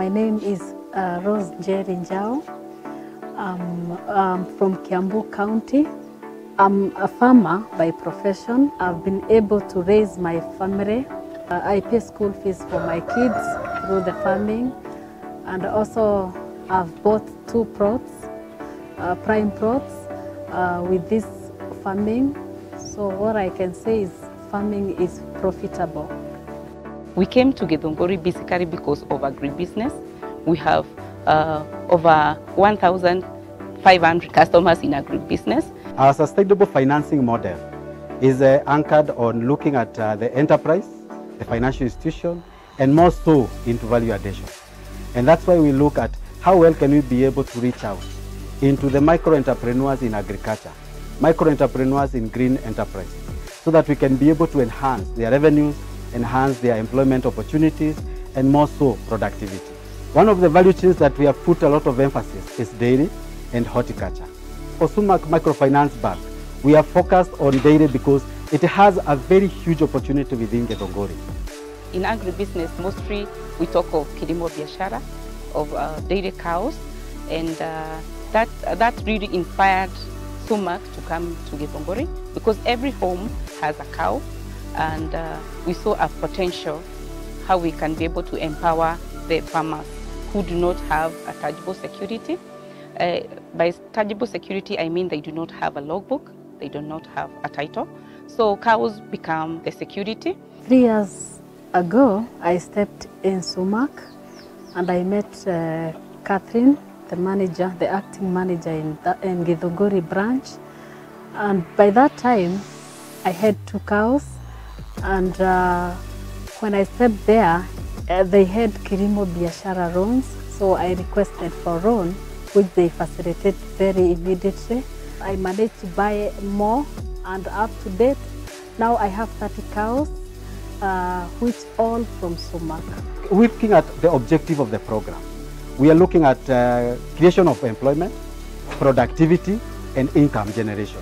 My name is uh, Rose Jerry Njao. I'm, I'm from Kiambu County. I'm a farmer by profession. I've been able to raise my family. Uh, I pay school fees for my kids through the farming. And also I've bought two plots, uh, prime plots uh, with this farming. So what I can say is farming is profitable. We came to Githunguri basically because of agribusiness. We have uh, over 1,500 customers in agribusiness. Our sustainable financing model is uh, anchored on looking at uh, the enterprise, the financial institution, and more so into value addition. And that's why we look at how well can we be able to reach out into the micro entrepreneurs in agriculture, micro entrepreneurs in green enterprise, so that we can be able to enhance their revenues, enhance their employment opportunities, and more so productivity. One of the value chains that we have put a lot of emphasis is dairy and horticulture. For Sumac Microfinance Bank, we are focused on dairy because it has a very huge opportunity within Githunguri. In agribusiness, mostly we talk of kilimo biashara, of uh, dairy cows, and uh, that, that really inspired Sumac to come to Githunguri because every home has a cow, and uh, we saw a potential how we can be able to empower the farmers who do not have a tangible security. Uh, by tangible security, I mean they do not have a logbook, they do not have a title. So cows become the security. Three years ago, I stepped in Sumac and I met uh, Catherine, the manager, the acting manager in, the, in branch. And by that time, I had two cows. And uh, when I stepped there, uh, they had Kilimo Biashara loans. So I requested for loan, which they facilitated very immediately. I managed to buy more and up to date, now I have 30 cows, uh, which all from Sumac. We're looking at the objective of the program. We are looking at uh, creation of employment, productivity, and income generation.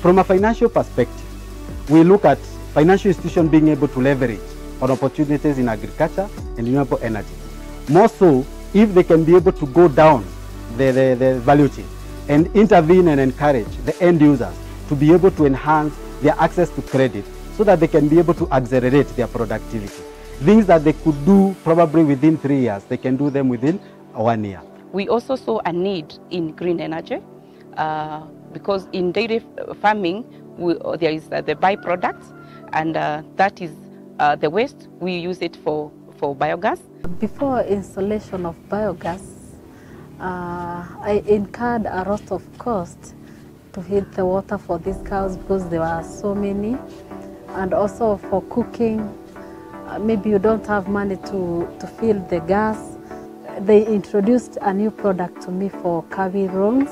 From a financial perspective, we look at financial institutions being able to leverage on opportunities in agriculture and renewable energy. More so, if they can be able to go down the, the, the value chain and intervene and encourage the end users to be able to enhance their access to credit so that they can be able to accelerate their productivity. Things that they could do probably within three years, they can do them within one year. We also saw a need in green energy uh, because in dairy farming we, there is the byproducts and uh, that is uh, the waste. We use it for, for biogas. Before installation of biogas, uh, I incurred a lot of cost to heat the water for these cows because there were so many and also for cooking. Uh, maybe you don't have money to, to fill the gas. They introduced a new product to me for Kawi loans,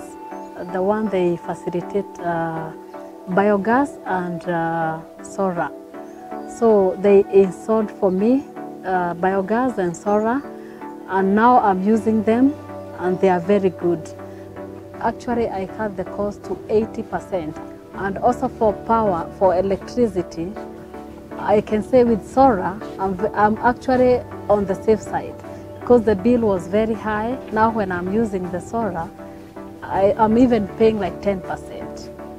the one they facilitate uh, biogas and uh, solar. So they installed for me uh, biogas and solar and now I'm using them and they are very good. Actually, I cut the cost to 80%. And also for power, for electricity, I can say with solar, I'm, I'm actually on the safe side because the bill was very high. Now when I'm using the solar, I, I'm even paying like 10%.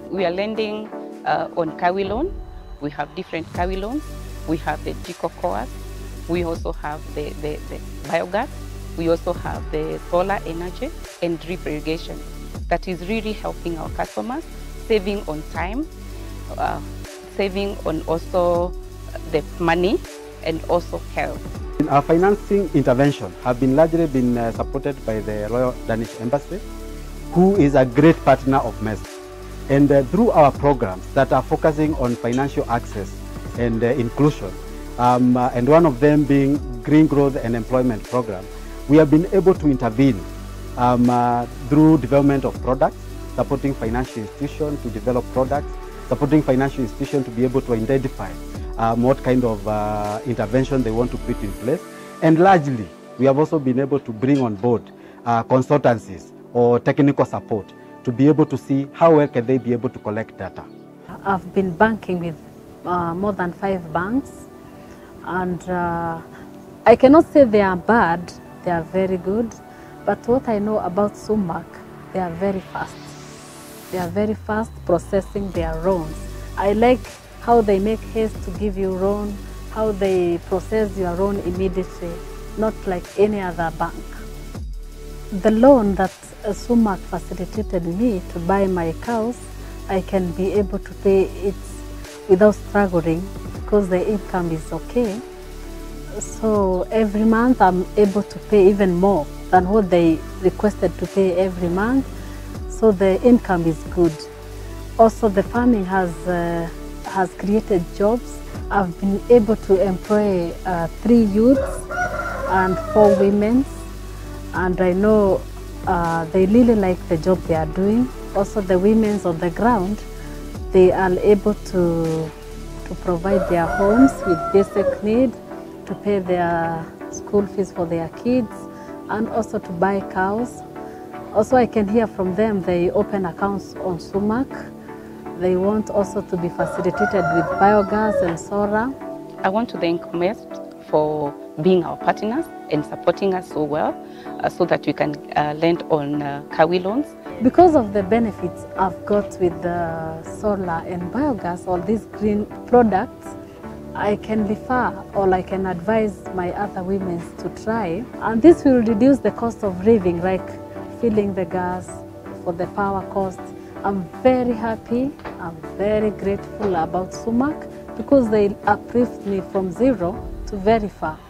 We are lending uh, on Kawi loan. We have different Kawi loans. We have the Tico Coas. We also have the, the, the biogas. We also have the solar energy and drip irrigation that is really helping our customers, saving on time, uh, saving on also the money and also health. Our financing intervention have been largely been uh, supported by the Royal Danish Embassy, who is a great partner of MES. And uh, through our programs that are focusing on financial access and uh, inclusion, um, uh, and one of them being Green Growth and Employment Program, we have been able to intervene um, uh, through development of products, supporting financial institutions to develop products, supporting financial institutions to be able to identify um, what kind of uh, intervention they want to put in place. And largely, we have also been able to bring on board uh, consultancies or technical support to be able to see how well can they be able to collect data. I've been banking with uh, more than five banks and uh, I cannot say they are bad they are very good. But what I know about Sumac, they are very fast. They are very fast processing their loans. I like how they make haste to give you loan, how they process your loan immediately, not like any other bank. The loan that Sumac facilitated me to buy my cows, I can be able to pay it without struggling because the income is okay. So every month I'm able to pay even more than what they requested to pay every month. So the income is good. Also the farming has, uh, has created jobs. I've been able to employ uh, three youths and four women and I know uh, they really like the job they are doing. Also the women's on the ground, they are able to, to provide their homes with basic need, to pay their school fees for their kids, and also to buy cows. Also I can hear from them, they open accounts on Sumac. They want also to be facilitated with biogas and solar. I want to thank MESPT for being our partners and supporting us so well uh, so that we can uh, lend on uh, Kawi loans. Because of the benefits I've got with the solar and biogas, all these green products, I can refer or I can advise my other women to try. And this will reduce the cost of living, like filling the gas for the power cost. I'm very happy, I'm very grateful about Sumac because they uplift me from zero to very far.